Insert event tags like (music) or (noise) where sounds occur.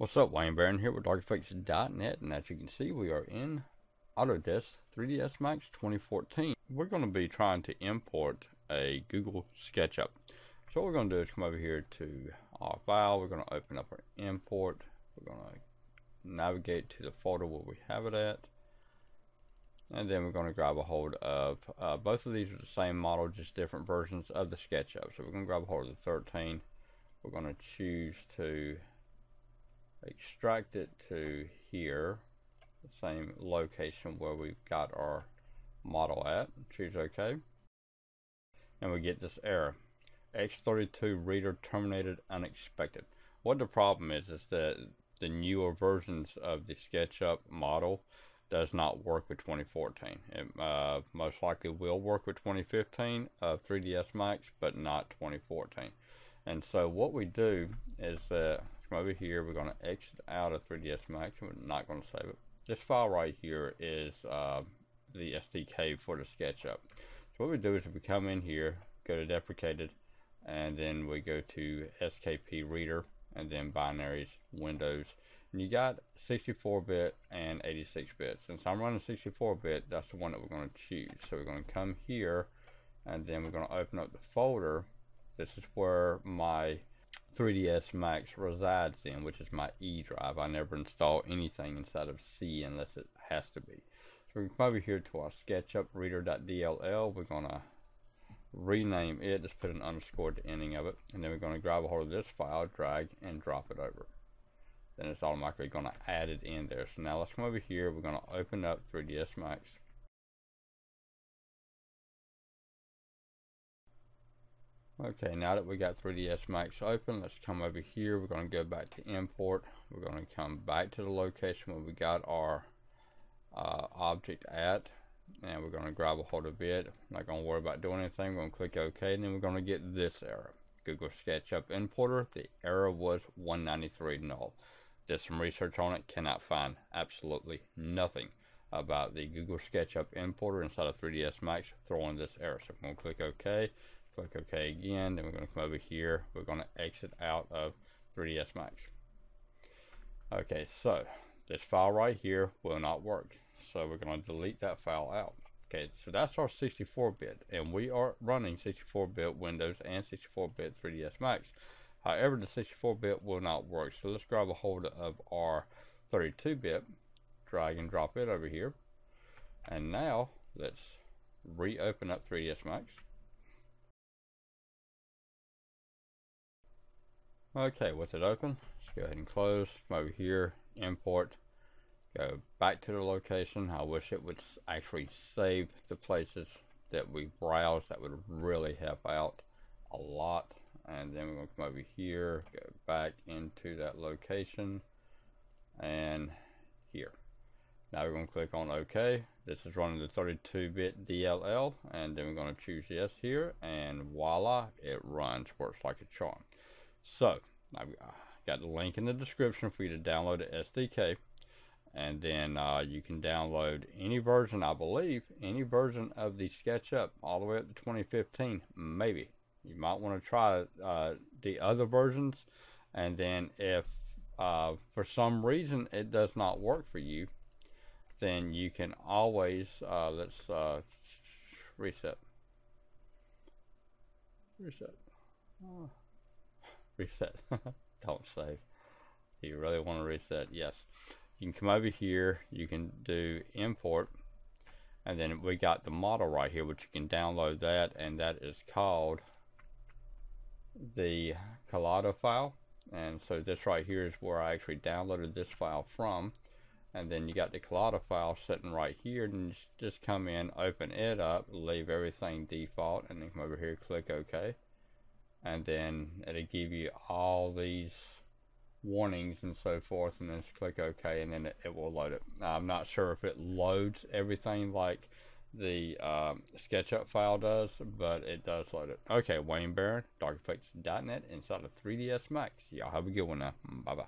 What's up, Wayne Barron here with DarkEffects.net, and as you can see, we are in Autodesk 3ds Max 2014. We're going to be trying to import a Google SketchUp. So what we're going to do is come over here to our file. We're going to open up our import. We're going to navigate to the folder where we have it at. And then we're going to grab a hold of, uh, both of these are the same model, just different versions of the SketchUp. So we're going to grab a hold of the 13. We're going to choose to extract it to here, the same location where we've got our model at. Choose OK. And we get this error. X32 reader terminated unexpected. What the problem is is that the newer versions of the SketchUp model does not work with 2014. It uh, most likely will work with 2015 of 3ds Max, but not 2014. And so what we do is that from over here, we're going to exit out of 3ds Max. We're not going to save it. This file right here is uh, the SDK for the SketchUp. So what we do is we come in here, go to deprecated, and then we go to SKP reader, and then binaries, Windows. And you got 64-bit and 86-bit. Since I'm running 64-bit, that's the one that we're going to choose. So we're going to come here, and then we're going to open up the folder. This is where my 3ds Max resides in, which is my E drive. I never install anything inside of C unless it has to be. So we come over here to our SketchUp reader.dll. We're going to rename it, just put an underscore at the ending of it, and then we're going to grab a hold of this file, drag, and drop it over. Then it's automatically going to add it in there. So now let's come over here. We're going to open up 3ds Max. Okay, now that we got 3ds Max open, let's come over here. We're going to go back to import. We're going to come back to the location where we got our uh, object at. And we're going to grab a hold of it. Not going to worry about doing anything. We're going to click OK. And then we're going to get this error. Google SketchUp importer. The error was 193 null. Did some research on it. Cannot find absolutely nothing about the Google SketchUp importer inside of 3ds Max throwing this error. So I'm going to click OK click OK again. Then we're going to come over here. We're going to exit out of 3ds Max. Okay, so this file right here will not work. So we're going to delete that file out. Okay, so that's our 64-bit, and we are running 64-bit Windows and 64-bit 3ds Max. However, the 64-bit will not work. So let's grab a hold of our 32-bit, drag and drop it over here. And now let's reopen up 3ds Max. Okay, with it open, let's go ahead and close. Over here, import, go back to the location. I wish it would actually save the places that we browse. That would really help out a lot. And then we're going to come over here, go back into that location, and here. Now we're going to click on OK. This is running the 32-bit DLL, and then we're going to choose yes here, and voila, it runs, works like a charm. So, I've got the link in the description for you to download the SDK. And then uh, you can download any version, I believe, any version of the SketchUp all the way up to 2015, maybe. You might want to try uh, the other versions. And then if uh, for some reason it does not work for you, then you can always, uh, let's uh, reset. Reset. Oh reset. (laughs) Don't save. You really want to reset? Yes. You can come over here. You can do import. And then we got the model right here, which you can download that. And that is called the Collada file. And so this right here is where I actually downloaded this file from. And then you got the Collada file sitting right here. And just, just come in, open it up, leave everything default. And then come over here, click OK and then it'll give you all these warnings and so forth and then click OK and then it, it will load it. I'm not sure if it loads everything like the um, SketchUp file does, but it does load it. Okay, Wayne Barron, DarkEffects.net inside of 3ds Max. Y'all have a good one now. Bye-bye.